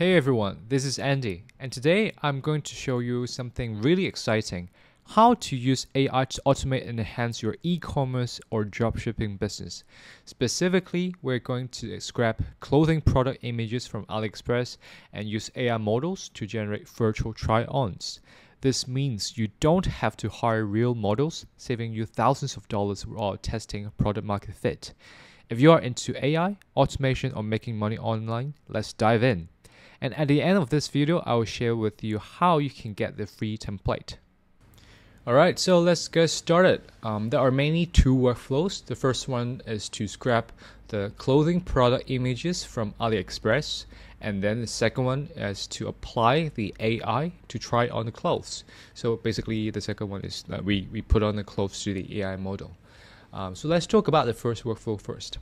Hey everyone, this is Andy, and today I'm going to show you something really exciting how to use AI to automate and enhance your e commerce or dropshipping business. Specifically, we're going to scrap clothing product images from AliExpress and use AI models to generate virtual try ons. This means you don't have to hire real models, saving you thousands of dollars while testing product market fit. If you are into AI, automation, or making money online, let's dive in. And at the end of this video, I will share with you how you can get the free template. Alright, so let's get started. Um, there are mainly two workflows. The first one is to scrap the clothing product images from AliExpress, and then the second one is to apply the AI to try on the clothes. So basically, the second one is that we, we put on the clothes to the AI model. Um, so let's talk about the first workflow first.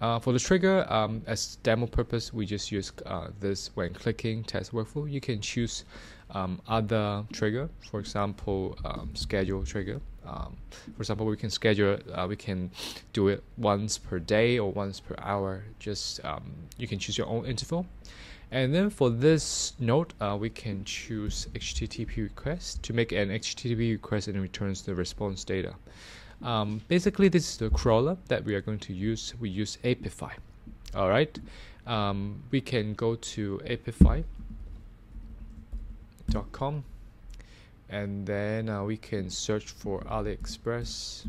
Uh, for the trigger, um, as demo purpose, we just use uh, this when clicking test workflow. You can choose um, other trigger, for example, um, schedule trigger. Um, for example, we can schedule, uh, we can do it once per day or once per hour. Just um, you can choose your own interval. And then for this node, uh, we can choose HTTP request to make an HTTP request and returns the response data. Um, basically, this is the crawler that we are going to use. We use Apify. All right. Um, we can go to apify.com and then uh, we can search for AliExpress.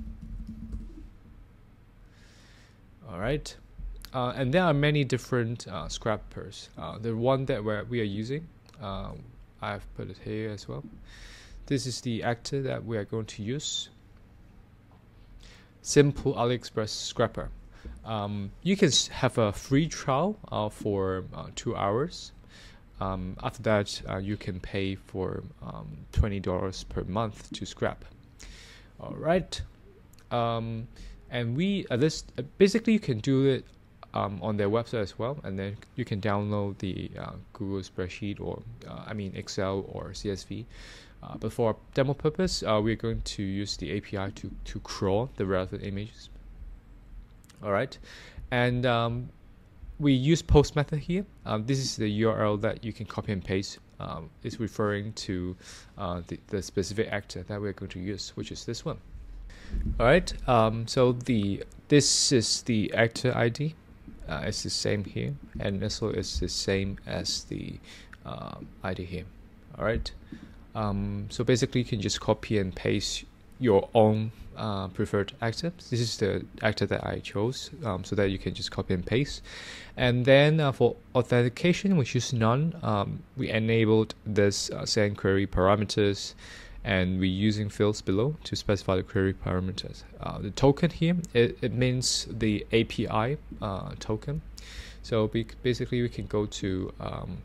All right. Uh, and there are many different uh, scrappers. Uh, the one that we're, we are using, uh, I've put it here as well. This is the actor that we are going to use simple AliExpress scrapper. Um, you can have a free trial uh, for uh, two hours. Um, after that, uh, you can pay for um, twenty dollars per month to scrap. All right, um, and we uh, this uh, basically you can do it um, on their website as well, and then you can download the uh, Google spreadsheet or I mean Excel or CSV. Uh, but for demo purpose, uh, we're going to use the API to, to crawl the relevant images. All right, and um, we use post method here. Um, this is the URL that you can copy and paste. Um, it's referring to uh, the, the specific actor that we're going to use, which is this one. All right, um, so the this is the actor ID. Uh, it's the same here, and also it's the same as the uh, ID here. All right. Um, so basically, you can just copy and paste your own uh, preferred actor. This is the actor that I chose, um, so that you can just copy and paste. And then uh, for authentication, we choose none. Um, we enabled this uh, send query parameters, and we're using fields below to specify the query parameters. Uh, the token here it, it means the API uh, token. So basically, we can go to um,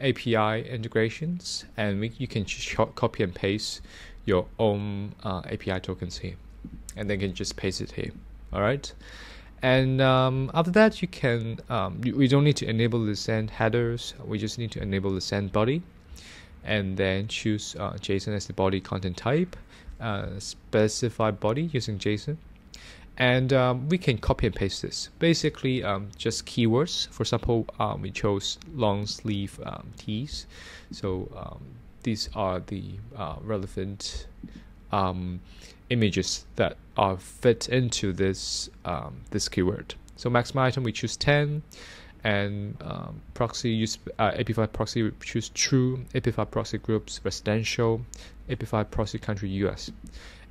API integrations, and we, you can just copy and paste your own uh, API tokens here, and then you can just paste it here. All right. And um, after that, you can, um, we don't need to enable the send headers. We just need to enable the send body and then choose uh, JSON as the body content type, uh, specify body using JSON and um, we can copy and paste this. Basically um, just keywords. For example um, we chose long sleeve um, tees. So um, these are the uh, relevant um, images that are fit into this this keyword. So maximum item we choose 10 and proxy use uh, Apify proxy we choose true. Apify proxy groups residential Apify proxy country US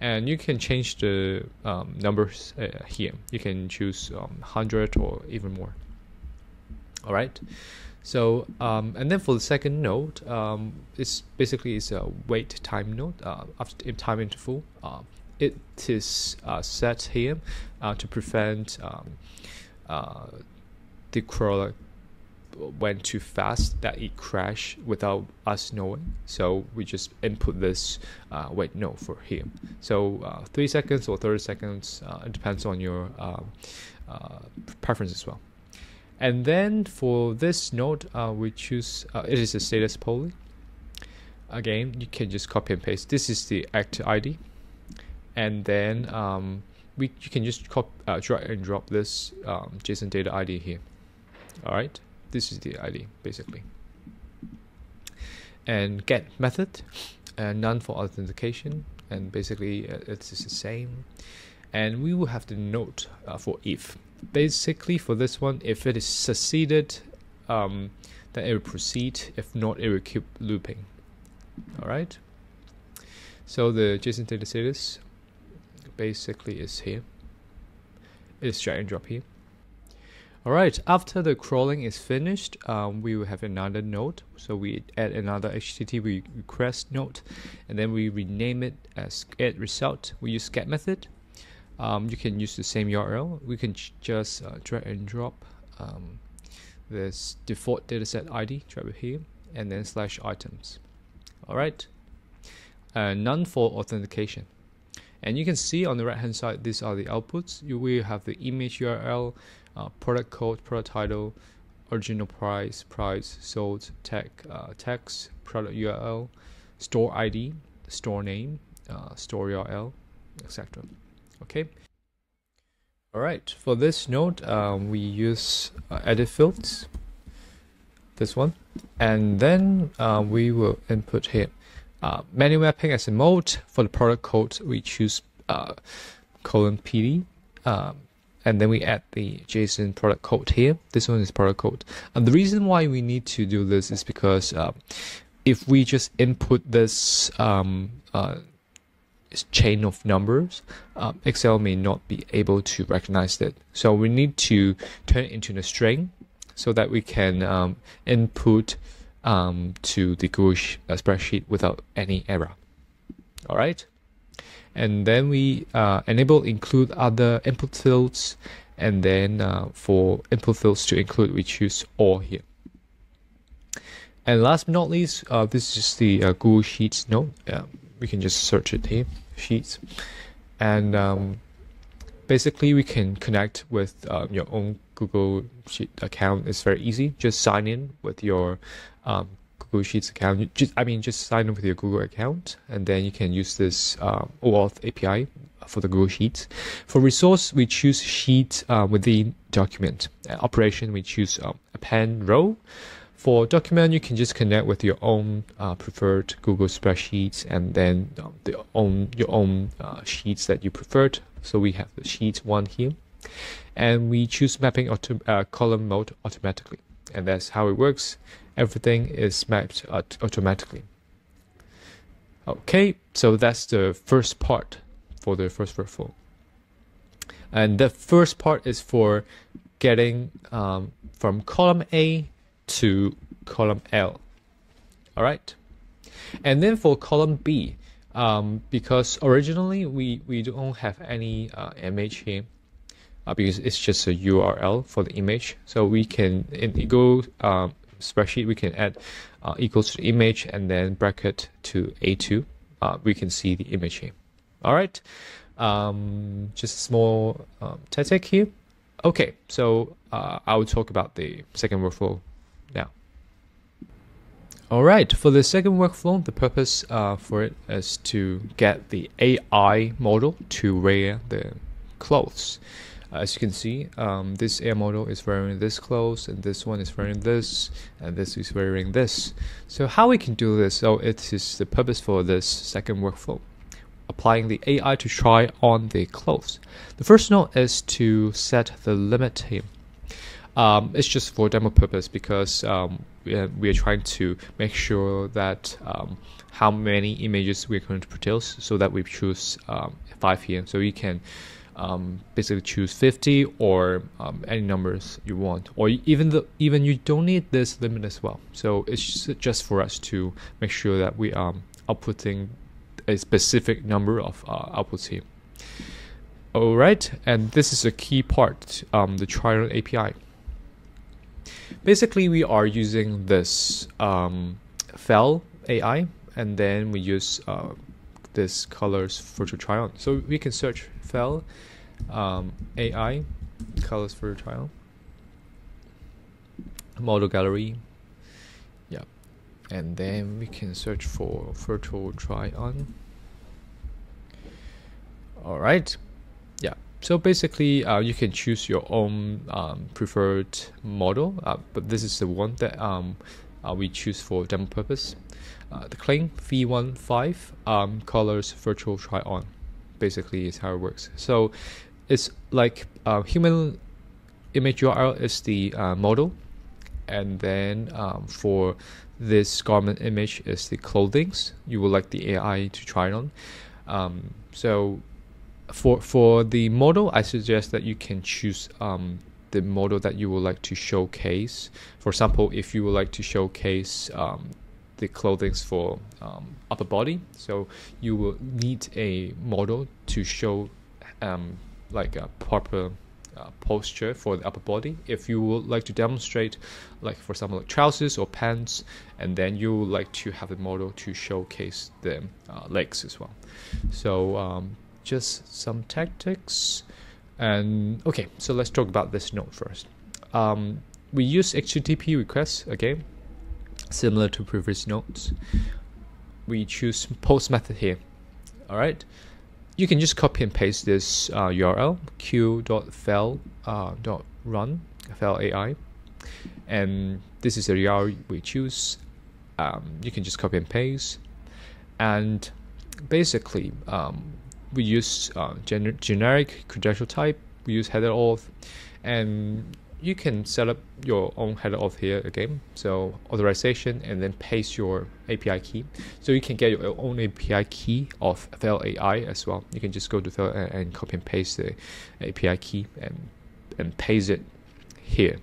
and you can change the um, numbers uh, here. You can choose um, 100 or even more. All right so um, and then for the second node um, it's basically it's a wait time node uh, after time interval. Uh, it is uh, set here uh, to prevent um, uh, the crawler went too fast that it crashed without us knowing. So we just input this uh, wait no for him. So uh, three seconds or 30 seconds, uh, it depends on your um, uh, preference as well. And then for this node, uh, we choose uh, it is a status poly. Again, you can just copy and paste. This is the actor ID, and then um, we you can just copy, drag and drop this um, JSON data ID here. All right this is the ID basically. And get method, and none for authentication, and basically uh, it's the same. And we will have the note uh, for if. Basically, for this one, if it is succeeded, um, then it will proceed. If not, it will keep looping. All right. So the JSON data status basically is here. It's drag and drop here. Alright, after the crawling is finished, um, we will have another node. So we add another HTTP request node, and then we rename it as get result. We use get method. Um, you can use the same URL. We can just uh, drag and drop um, this default dataset ID, drop it here, and then slash items. Alright, uh, none for authentication. And you can see on the right hand side, these are the outputs. You will have the image URL, uh, product code, product title, original price, price, sold, tag, uh, text, product URL, store ID, store name, uh, store URL, etc. Okay. All right. For this node, um, we use uh, edit fields. This one, and then uh, we will input here uh, menu mapping as a mode. For the product code, we choose uh, colon PD. Um, and then we add the JSON product code here. This one is product code. And the reason why we need to do this is because uh, if we just input this um, uh, chain of numbers, um, Excel may not be able to recognize it. So we need to turn it into a string so that we can um, input um, to the Google uh, spreadsheet without any error. All right. And then we uh, enable include other input fields. And then uh, for input fields to include, we choose all here. And last but not least, uh, this is the uh, Google Sheets node. we can just search it here, Sheets. And um, basically, we can connect with uh, your own Google Sheet account. It's very easy. Just sign in with your um, Google Sheets account. Just, I mean, just sign up with your Google account, and then you can use this uh, OAuth API for the Google Sheets. For resource, we choose Sheet uh, within document. Uh, operation, we choose um, append row. For document, you can just connect with your own uh, preferred Google spreadsheets and then um, the own your own uh, sheets that you preferred. So we have the sheet one here, and we choose mapping auto, uh, column mode automatically, and that's how it works everything is mapped automatically. Okay, so that's the first part for the first workflow. And the first part is for getting um, from column A to column L. All right. And then for column B, um, because originally we, we don't have any uh, image here, uh, because it's just a URL for the image. So we can go um, spreadsheet, we can add uh, equals to the image and then bracket to A2. Uh, we can see the image here. All right, um, just a small um, tactic here. Okay, so uh, I will talk about the second workflow now. All right, for the second workflow, the purpose uh, for it is to get the AI model to wear the clothes as you can see um, this air model is wearing this clothes and this one is wearing this and this is wearing this. So how we can do this? So it is the purpose for this second workflow applying the AI to try on the clothes. The first note is to set the limit here. Um, it's just for demo purpose because um, we, are, trying to make sure that um, how many images we're going to produce so that we choose um, five here. So we can um, basically choose 50 or um, any numbers you want or even the even you don't need this limit as well. So it's just for us to make sure that we are um, outputting a specific number of uh, outputs here all right and this is a key part um, the trial API basically we are using this um, fal AI and then we use uh, this Kolors virtual try on so we can search fal um, AI Kolors for trial model gallery. Yeah. And then we can search for virtual try on. All right yeah. So basically, uh, you can choose your own um, preferred model, uh, but this is the one that um, uh, we choose for demo purpose. Uh, the Kling V15 um, Kolors virtual try on, basically is how it works. So it's like uh, human image URL is the uh, model, and then um, for this garment image is the clothings you would like the AI to try on. Um, so for for the model, I suggest that you can choose um, the model that you would like to showcase. For example, if you would like to showcase um, the clothing for um, upper body, so you will need a model to show um, like a proper uh, posture for the upper body. If you would like to demonstrate, like for example, like trousers or pants, and then you would like to have the model to showcase the uh, legs as well. So um, just some tactics. And okay, so let's talk about this node first. Um, we use HTTP requests again, similar to previous notes, We choose post method here. All right, you can just copy and paste this uh, URL q.fel uh, AI, and this is the URL we choose. Um, you can just copy and paste, and basically um, we use uh, gener generic credential type. We use header auth, and you can set up your own header auth here again. So authorization, and then paste your API key. So you can get your own API key of fal AI as well. You can just go to and copy and paste the API key and and paste it here.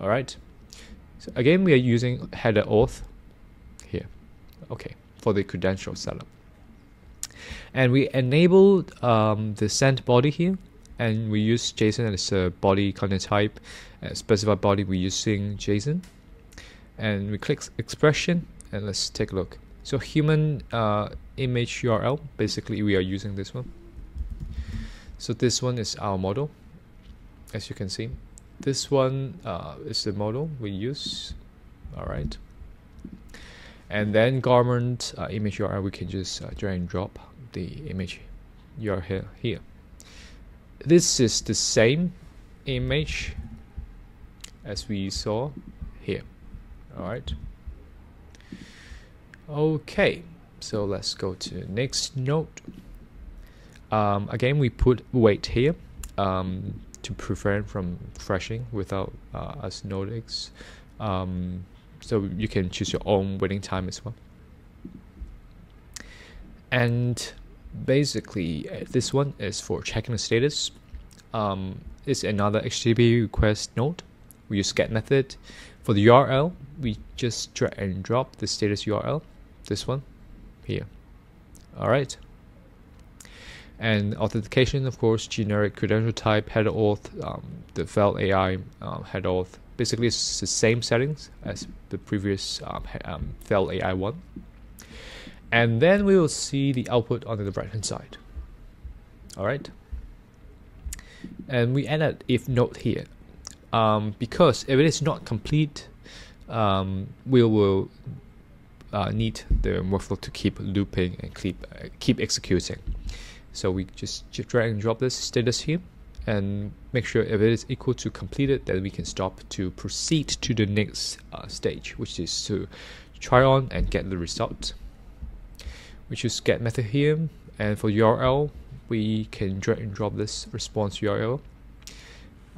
All right. So again, we are using header auth here. Okay, for the credential setup and we enable um, the send body here and we use JSON as a body content type uh, specified body we're using JSON and we click expression and let's take a look. So human uh, image URL basically we are using this one. So this one is our model as you can see. This one uh, is the model we use. All right and then garment uh, image URL we can just uh, drag and drop the image URL here this is the same image as we saw here. All right. Okay so let's go to next node um, again we put weight here um, to prevent from crashing without uh, us notice. Um, so you can choose your own waiting time as well. And basically this one is for checking the status. Um, it's another HTTP request node we use get method. For the URL we just drag and drop the status URL this one here. All right and authentication of course generic credential type header auth um, the fal AI um, header auth. Basically it's the same settings as the previous um, um, fal AI one and then we will see the output on the right hand side. All right? And we added if node here. Um, because if it is not complete um, we will uh, need the workflow to keep looping and keep uh, keep executing. So we just drag and drop this status here and make sure if it is equal to completed then we can stop to proceed to the next uh, stage which is to try on and get the result we is get method here and for URL we can drag and drop this response URL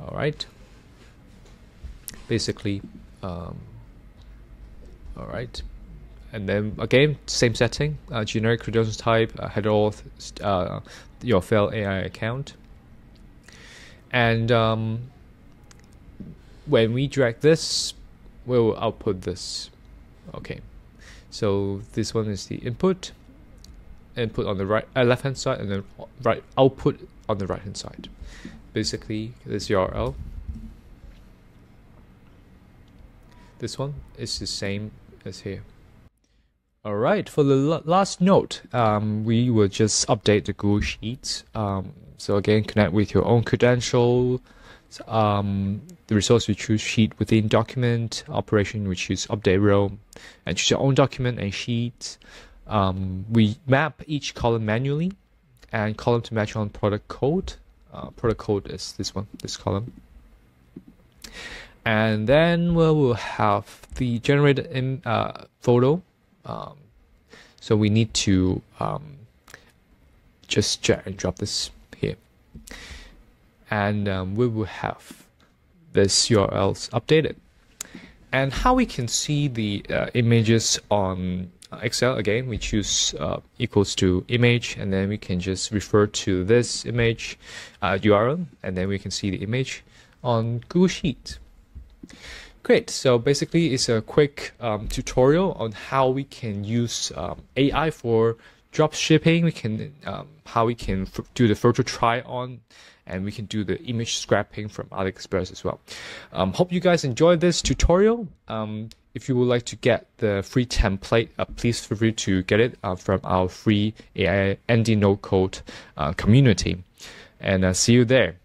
alright. Basically um, alright. And then again same setting uh, generic credentials type uh, header auth uh, your fal AI account. And um, when we drag this we'll output this. Okay. So this one is the input input on the right uh, left hand side and then right output on the right hand side. Basically this URL this one is the same as here. All right for the last note um, we will just update the Google Sheets. Um, so again connect with your own credential um, the resource we choose sheet within document operation we choose update row and choose your own document and sheet um, we map each column manually and column to match on product code. uh, code is this one, this column. And then we will have the generated in, uh, photo. Um, so we need to um, just drag and drop this here. And um, we will have this URLs updated. And how we can see the uh, images on Excel again, we choose uh, equals to image, and then we can just refer to this image uh, URL, and then we can see the image on Google Sheet. Great. So basically, it's a quick um, tutorial on how we can use um, AI for drop shipping. We can um, how we can do the virtual try on, and we can do the image scrapping from AliExpress as well. Um, hope you guys enjoyed this tutorial. Um, if you would like to get the free template, uh, please feel free to get it uh, from our free AI Andy no code uh, community. And uh, see you there.